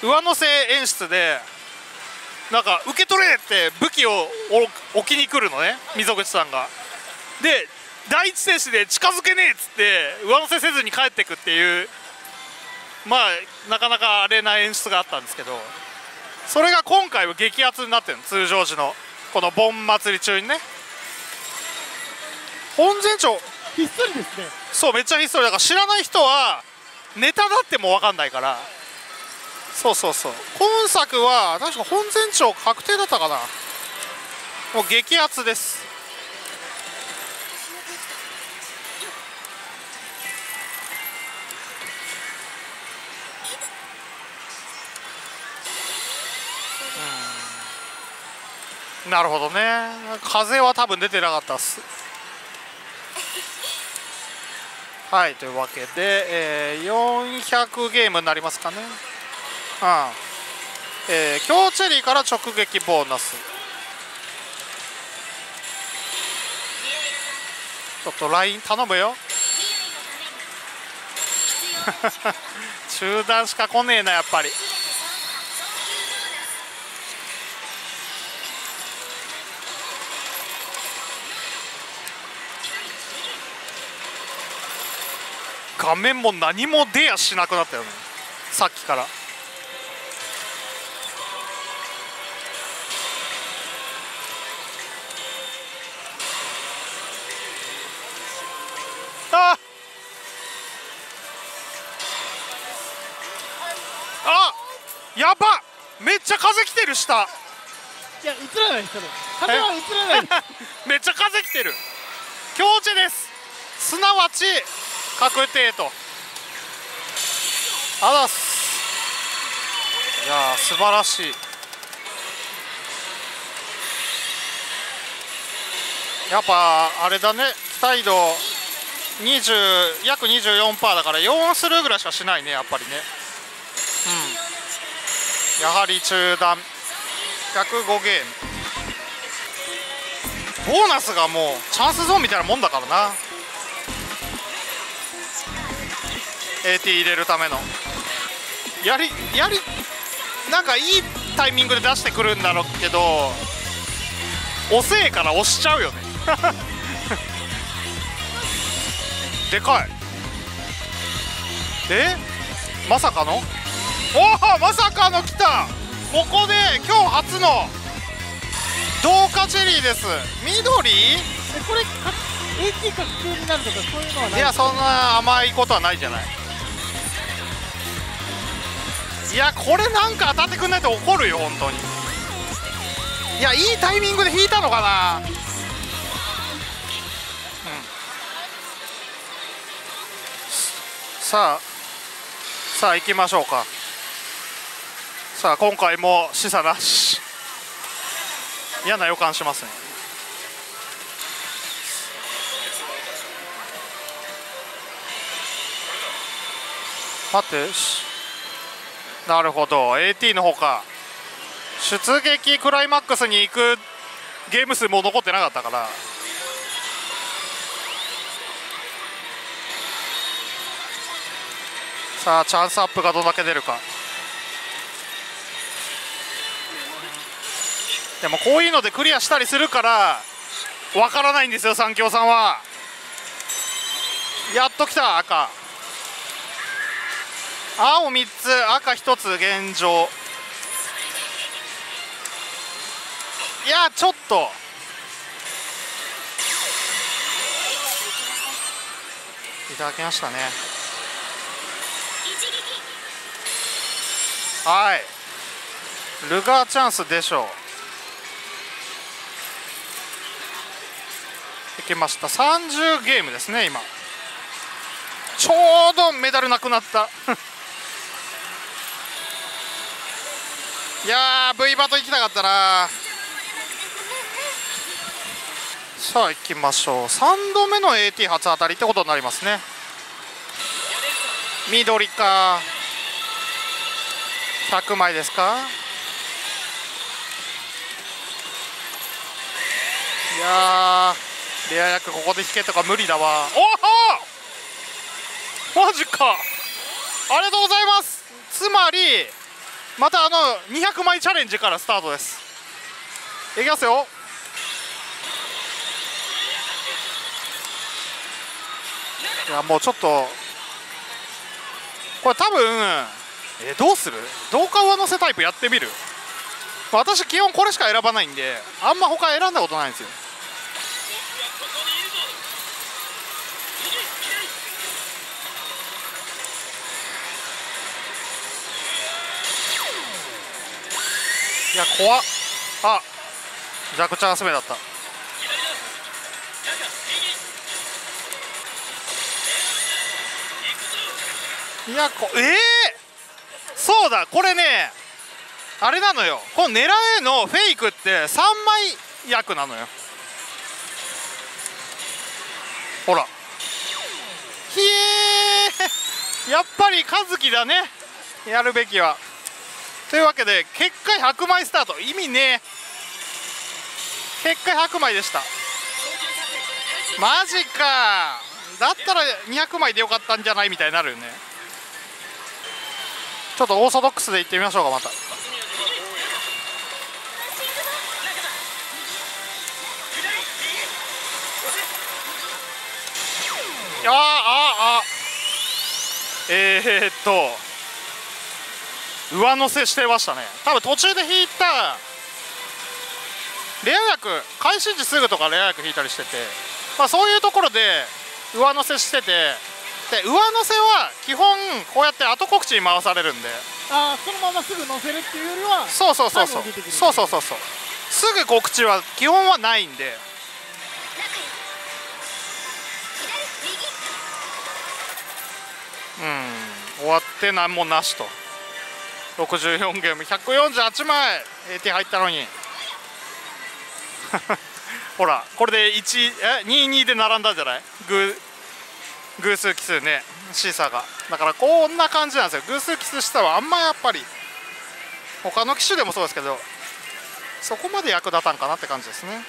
上乗せ演出でなんか受け取れって武器を置きに来るのね溝口さんが。で第一停止で近づけねえっつって上乗せせずに帰ってくっていうまあなかなかあれな演出があったんですけどそれが今回は激アツになってるの通常時のこの盆祭り中にね。本前長ひっそりですね。そうめっちゃひっそり。だから知らない人はネタだっても分かんないから。そうそうそう。今作は確か本前長確定だったかな。もう激アツです。なるほどね。風は多分出てなかったっす。はいというわけで、えー、400ゲームになりますかね。うん。えー、京チェリーから直撃ボーナス。ちょっと LINE 頼むよ。中断しか来ねえなやっぱり画面も何も出やしなくなったよね。さっきから。あ！あ！やば！めっちゃ風来てる下。いや映らないそれ風は映らない。めっちゃ風来てる。強チです。すなわち確定と。あらす。いや素晴らしい。やっぱあれだね。期待度20約24%だから4スルーぐらいしかしないねやっぱりね。うん。やはり中断。105ゲーム。ボーナスがもうチャンスゾーンみたいなもんだからな。AT 入れるための。やりやりなんかいいタイミングで出してくるんだろうけど遅えから押しちゃうよね。でかい。でまさかの？おおまさかの来た。ここで今日初の同化チェリーです。緑？えこれ AT 確定になるとかそういうのはないいやそんな甘いことはないじゃないいやこれなんか当たってくんないと怒るよ本当に。いやいいタイミングで引いたのかな。うん。さあさあ行きましょうか。さあ今回も示唆なし。嫌な予感しますね。待ってなるほど。AT のほか。出撃クライマックスに行くゲーム数も残ってなかったから。さあチャンスアップがどんだけ出るか。でもこういうのでクリアしたりするからわからないんですよ三強さんは。やっときた赤。青3つ赤1つ現状。いやちょっと。いただきましたね。はい。ルガーチャンスでしょう。いきました。30ゲームですね今。ちょうどメダルなくなった。いやー V バト行きたかったな。さあ行きましょう。3度目の AT 初当たりってことになりますね。緑か。100枚ですか。いやレア役ここで引けとか無理だわ。おおマジか。ありがとうございます。つまりまたあの200枚チャレンジからスタートです。いきますよ。いやもうちょっとこれ多分えどうする？同化上乗せタイプやってみる？私基本これしか選ばないんであんま他選んだことないんですよ。いや怖っ。あ弱チャンス目だった。いやこええー、そうだこれねあれなのよ。この狙えのフェイクって3枚役なのよ。ほら。ひえ やっぱり和樹だね。やるべきは。というわけで結果100枚スタート。意味ね結果100枚でした。マジか。だったら200枚でよかったんじゃないみたいになるよね。ちょっとオーソドックスでいってみましょうかまた。あああえー、っと。上乗せしてましたね。多分途中で引いたレア役開始時すぐとかレア役引いたりしてて、まあ、そういうところで上乗せしててで上乗せは基本こうやって後告知に回されるんで。ああそのまますぐ載せるっていうよりはそうそうそうそう。そうそうそうそう。すぐ告知は基本はないんで。うん。終わって何もなしと64ゲーム148枚 AT 入ったのに。ほらこれで1え22で並んだんじゃない？偶数奇数ね。シーサーが。だからこんな感じなんですよ。偶数奇数したはあんまやっぱり他の機種でもそうですけどそこまで役立たんかなって感じですね。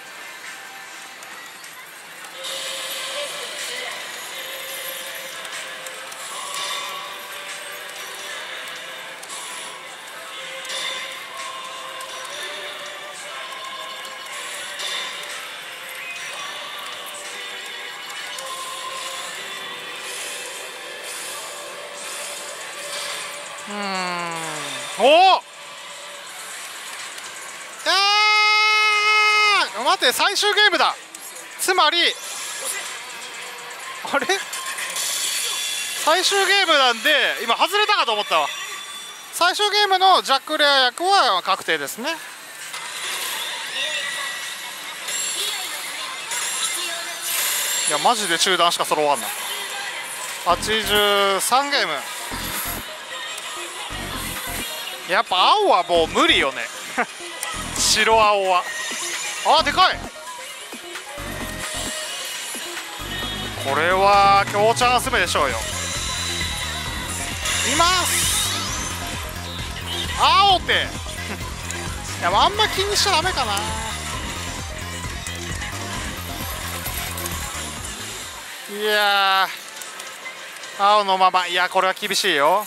て最終ゲームだ。つまりあれ？最終ゲームなんで今外れたかと思ったわ。最終ゲームのジャック・レア役は確定ですね。いやマジで中断しか揃わんな。83ゲーム。やっぱ青はもう無理よね。白青は。あでかい。これは強チャンス目でしょうよ。います。青っていやあんま気にしちゃダメかな。いや青のまま。いやこれは厳しいよ。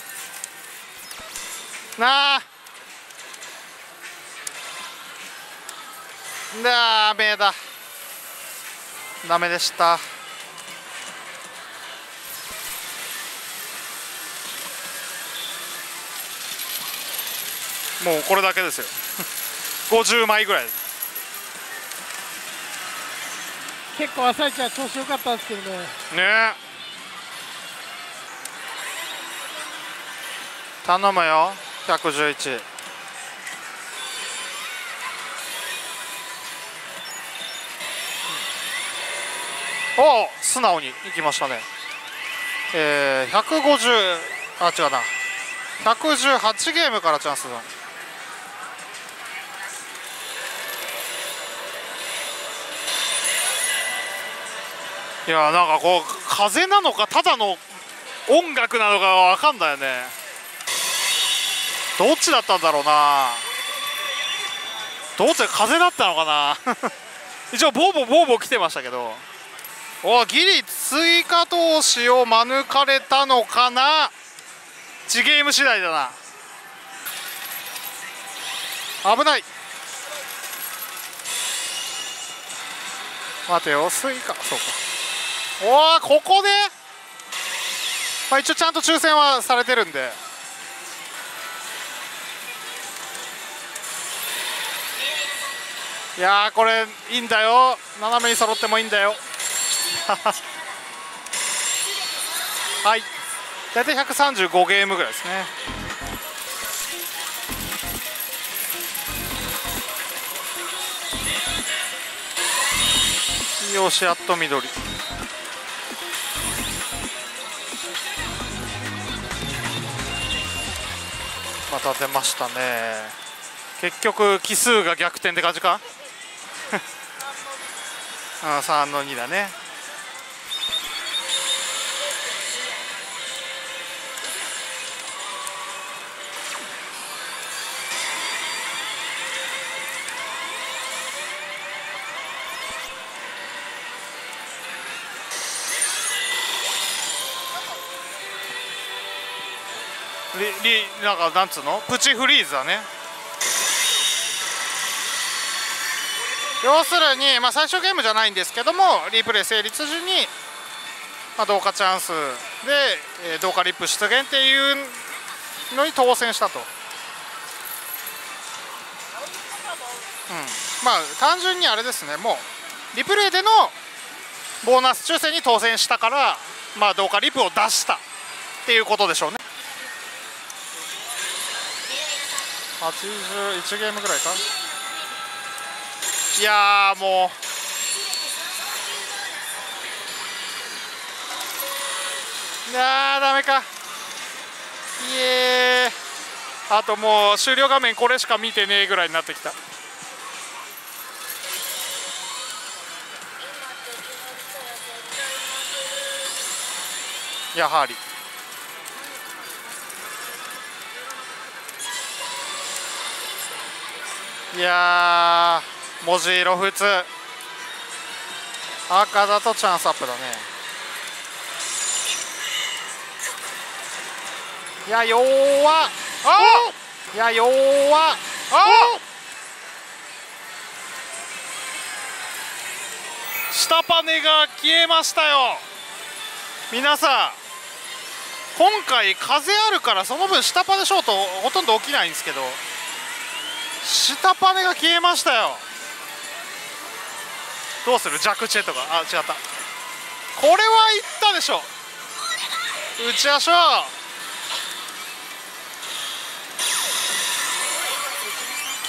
なあダメだ。ダメでした。もうこれだけですよ。50枚ぐらいです。結構朝一は調子良かったんですけどね。ね。頼むよ。111お素直にいきましたね。えー、150あ違うな。118ゲームからチャンスだ。いやなんかこう風なのかただの音楽なのか分かんないよね。どっちだったんだろうな。どっち風だったのかな。一応ボーボーボーボー来てましたけど。おギリ追加投資を免れたのかな？チゲーム次第だな。危ない。待てよスイカそうか。おおここで、まあ、一応ちゃんと抽選はされてるんで。いやこれいいんだよ。斜めに揃ってもいいんだよ。はい。大体135ゲームぐらいですね。よしやっと緑。また出ましたね。結局奇数が逆転って感じか？あ3の2だね。リリなんかなんつうの？プチフリーズだね。要するに、まあ、最初ゲームじゃないんですけどもリプレイ成立時に、まあ、同化チャンスで、えー、同化リップ出現っていうのに当選したと、うん、まあ単純にあれですね。もうリプレイでのボーナス抽選に当選したからまあ同化リップを出したっていうことでしょうね。81ゲームぐらいか？いやもう。いやーダメか。いえあともう終了画面これしか見てねえぐらいになってきた。やはり。いや文字色普通。赤だとチャンスアップだね。いや弱あいや弱あ下パネが消えましたよ。皆さん今回風あるからその分下パネショートほとんど起きないんですけど。下パネが消えましたよ。どうする？弱チェとか。あ違った。これはいったでしょ。打ちましょう。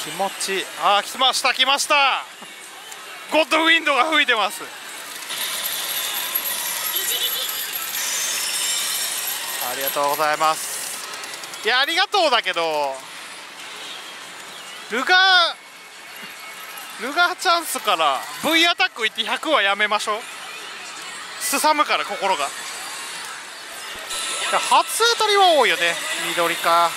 気持ちいい。あ来ました来ました。ゴッドウィンドが吹いてます。ありがとうございます。いやありがとうだけど。ルガールガーチャンスから V アタックいって100はやめましょう。すさむから心が。初当たりは多いよね緑か。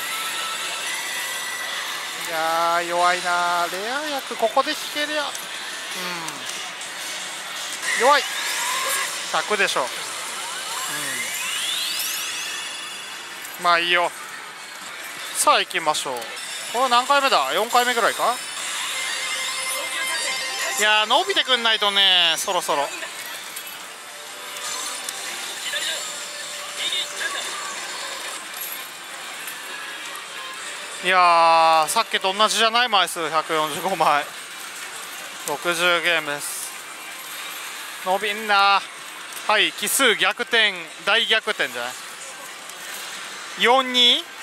いや弱いな。レア役ここで引けりゃうん。弱い。100でしょうん。まあいいよ。さあ行きましょう。これ何回目だ4回目ぐらいかいや伸びてくんないとねそろそろいやさっきと同じじゃない枚数145枚60ゲームです伸びんなはい奇数逆転大逆転じゃない42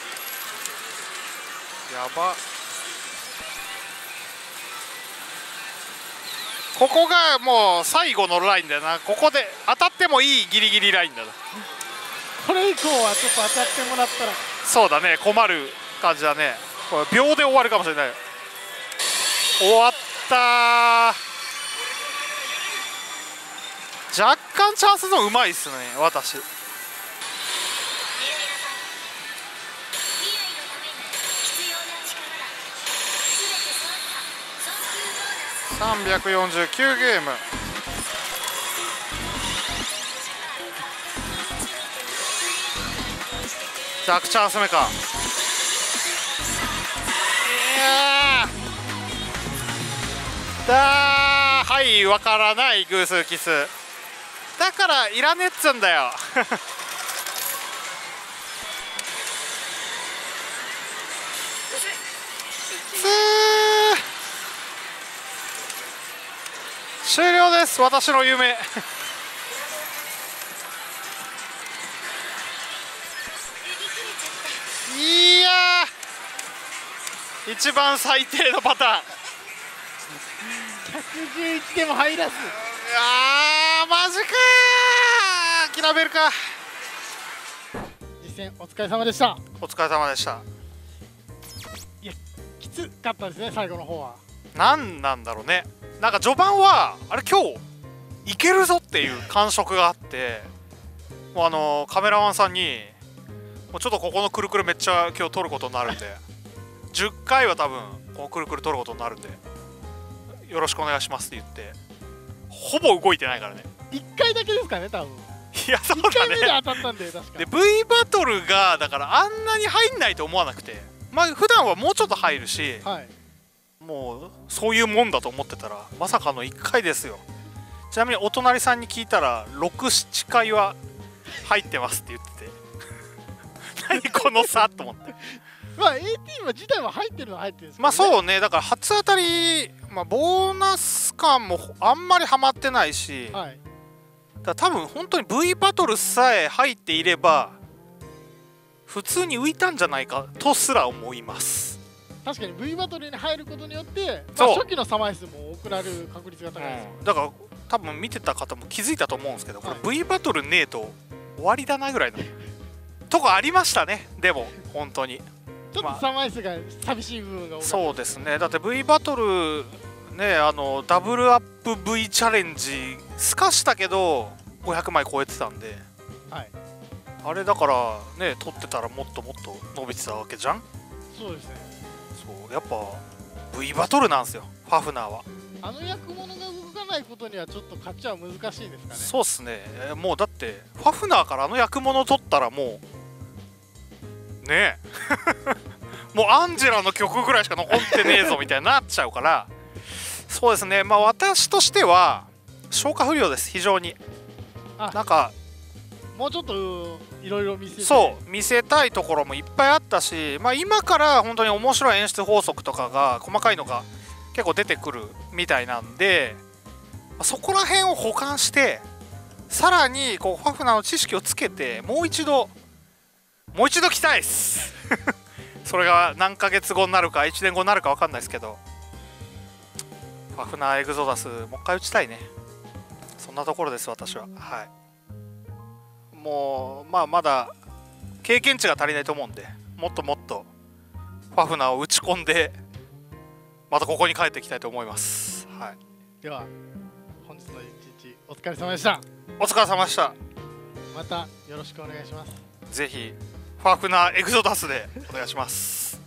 やば。ここがもう最後のラインだよな。ここで当たってもいいギリギリラインだな。これ以降はちょっと当たってもらったら。そうだね。困る感じだね。これ秒で終わるかもしれない。終わった若干チャンスのうまいっすね。私349ゲーム。弱チャース目かだはいわからない偶数キス。だからいらねっつんだよ。終了です。私の夢。いや一番最低のパターン。111でも入らず。あーマジか諦めるか。実戦お疲れ様でした。お疲れ様でした。いやきつかったですね最後の方は。何なんだろうねなんか序盤はあれ今日いけるぞっていう感触があってもうあのカメラマンさんにもうちょっとここのくるくるめっちゃ今日撮ることになるんで10回は多分このくるくる撮ることになるんでよろしくお願いしますって言ってほぼ動いてないからね。1回だけですかね多分。いやそう1回だ目でね当たったんで確か。で V バトルがだからあんなに入んないと思わなくてまあ普段はもうちょっと入るしはいもうそういうもんだと思ってたらまさかの1回ですよ。ちなみにお隣さんに聞いたら67回は入ってますって言ってて。何この差と思って。まあ AT は自体は入ってるのは入ってるんですけど、まあね、そうね。だから初当たり、まあ、ボーナス感もあんまりハマってないし、はい。だ多分本当に V バトルさえ入っていれば普通に浮いたんじゃないかとすら思います、確かに V バトルに入ることによって、まあ、初期のサマイスも多くなる確率が高いです、うん、だから多分見てた方も気づいたと思うんですけどこれはい V バトルねえと終わりだなぐらいの。とこありましたねでも本当に。ちょっとサマイスが寂しい部分が多かそうですね。だって V バトルねあのダブルアップ V チャレンジすかしたけど500枚超えてたんで。はい。あれだからね取ってたらもっともっと伸びてたわけじゃん？そうですねそうやっぱ V バトルなんですよファフナーは。あの役物が動かないことにはちょっと勝ちは難しいですかね。そうっすね。えーもうだってファフナーからあの役物取ったらもうねえ。もうアンジェラの曲ぐらいしか残ってねえぞみたいになっちゃうから。そうですね。まあ私としては消化不良です非常に。あなんかもうちょっといろいろ見せそう見せたいところもいっぱいあったし、まあ、今から本当に面白い演出法則とかが細かいのが結構出てくるみたいなんでそこら辺を補完してさらにこうファフナーの知識をつけてもう一度もう一度来たいです。それが何ヶ月後になるか1年後になるか分かんないですけど。ファフナーエグゾダスもう一回打ちたいね。そんなところです私は。はい。もうまあまだ経験値が足りないと思うんでもっともっとファフナーを打ち込んでまたここに帰っていきたいと思います、はい、では本日の一日お疲れ様でした。お疲れ様でした。またよろしくお願いします。ぜひファフナーエグゾダスでお願いします